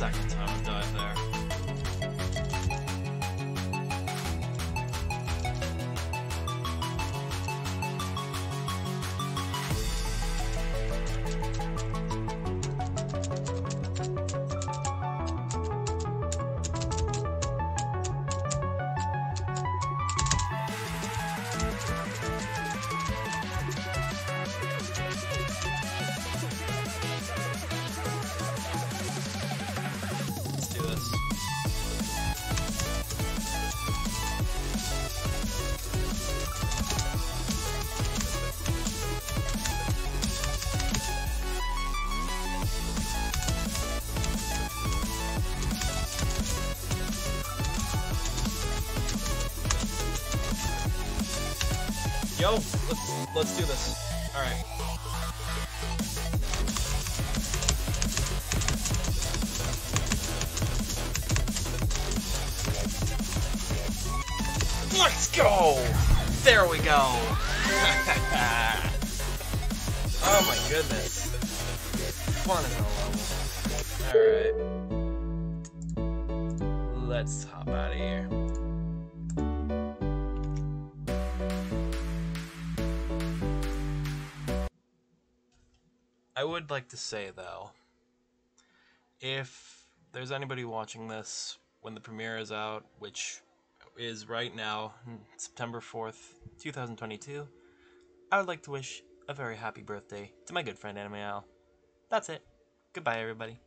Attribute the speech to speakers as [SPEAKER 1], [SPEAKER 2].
[SPEAKER 1] second time I've died there. Yo, let's let's do this. All right. Let's go! There we go! oh my goodness. Fun as a level. Alright. Let's hop out of here. I would like to say though, if there's anybody watching this when the premiere is out, which is right now, September 4th, 2022, I would like to wish a very happy birthday to my good friend Anime Al. That's it. Goodbye, everybody.